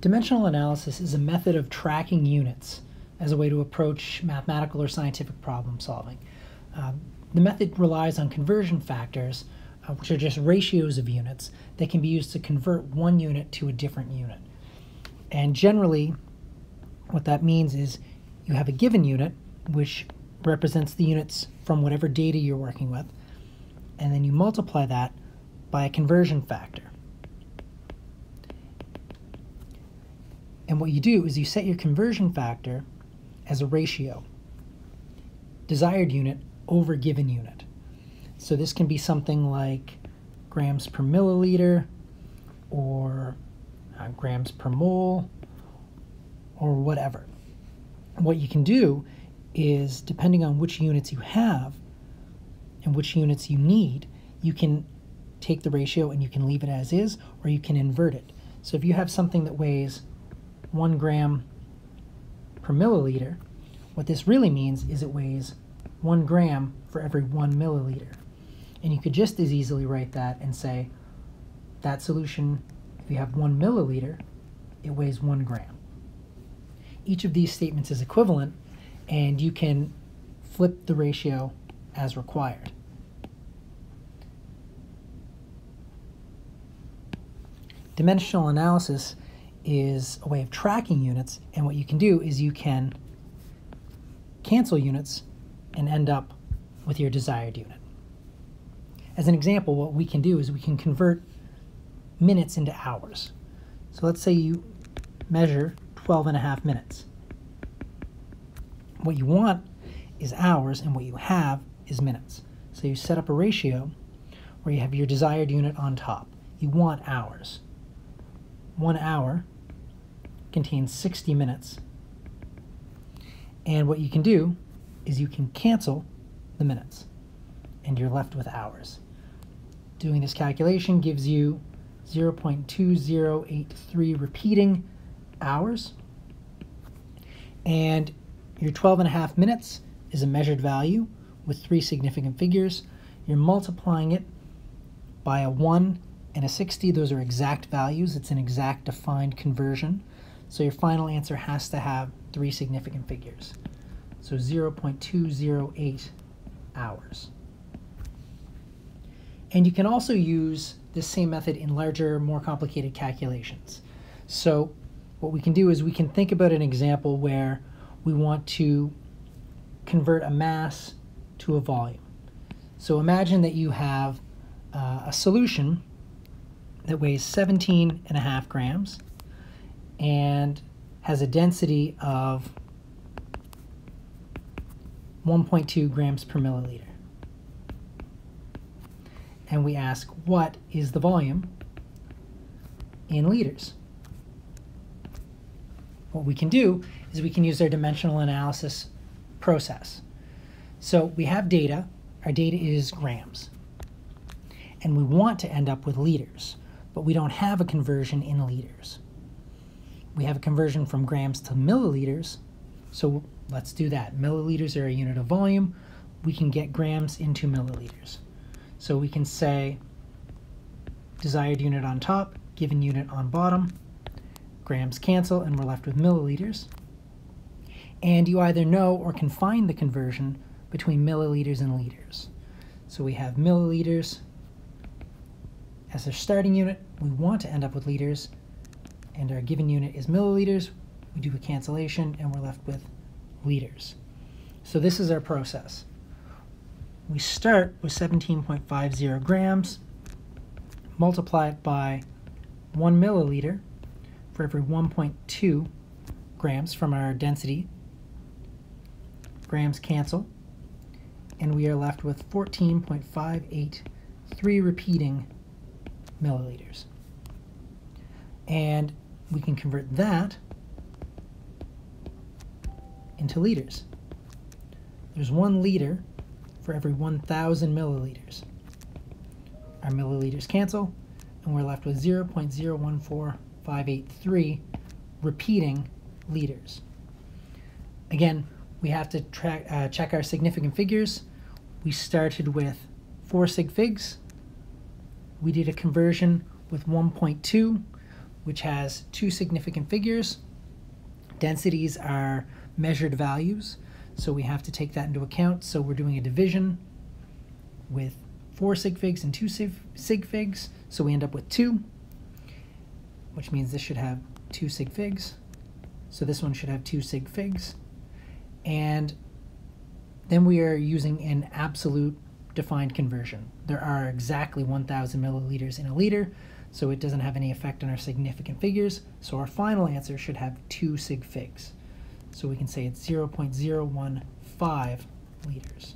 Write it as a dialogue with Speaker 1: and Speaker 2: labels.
Speaker 1: Dimensional analysis is a method of tracking units as a way to approach mathematical or scientific problem solving. Uh, the method relies on conversion factors, uh, which are just ratios of units that can be used to convert one unit to a different unit. And generally, what that means is you have a given unit, which represents the units from whatever data you're working with, and then you multiply that by a conversion factor. And what you do is you set your conversion factor as a ratio, desired unit over given unit. So this can be something like grams per milliliter or uh, grams per mole or whatever. What you can do is, depending on which units you have and which units you need, you can take the ratio and you can leave it as is or you can invert it. So if you have something that weighs one gram per milliliter, what this really means is it weighs one gram for every one milliliter. And you could just as easily write that and say that solution, if you have one milliliter, it weighs one gram. Each of these statements is equivalent, and you can flip the ratio as required. Dimensional analysis is a way of tracking units, and what you can do is you can cancel units and end up with your desired unit. As an example, what we can do is we can convert minutes into hours. So let's say you measure 12 and a half minutes. What you want is hours, and what you have is minutes. So you set up a ratio where you have your desired unit on top. You want hours. One hour contains 60 minutes. And what you can do is you can cancel the minutes and you're left with hours. Doing this calculation gives you 0.2083 repeating hours. And your 12 and a half minutes is a measured value with three significant figures. You're multiplying it by a 1 and a 60. Those are exact values. It's an exact defined conversion. So your final answer has to have three significant figures. So 0.208 hours. And you can also use this same method in larger, more complicated calculations. So what we can do is we can think about an example where we want to convert a mass to a volume. So imagine that you have uh, a solution that weighs 17 and a half grams and has a density of 1.2 grams per milliliter. And we ask, what is the volume in liters? What we can do is we can use our dimensional analysis process. So we have data, our data is grams, and we want to end up with liters, but we don't have a conversion in liters we have a conversion from grams to milliliters. So let's do that. Milliliters are a unit of volume. We can get grams into milliliters. So we can say desired unit on top, given unit on bottom. Grams cancel and we're left with milliliters. And you either know or can find the conversion between milliliters and liters. So we have milliliters as our starting unit. We want to end up with liters and our given unit is milliliters, we do a cancellation and we're left with liters. So this is our process. We start with 17.50 grams, multiply it by 1 milliliter for every 1.2 grams from our density. Grams cancel, and we are left with 14.583 repeating milliliters. And we can convert that into liters. There's one liter for every 1,000 milliliters. Our milliliters cancel, and we're left with 0.014583 repeating liters. Again, we have to track, uh, check our significant figures. We started with 4 sig figs. We did a conversion with 1.2 which has two significant figures. Densities are measured values, so we have to take that into account. So we're doing a division with four sig figs and two sig, figs, so we end up with two, which means this should have two sig figs. So this one should have two sig figs. And then we are using an absolute defined conversion. There are exactly 1,000 milliliters in a liter, so it doesn't have any effect on our significant figures. So our final answer should have two sig figs. So we can say it's 0.015 liters.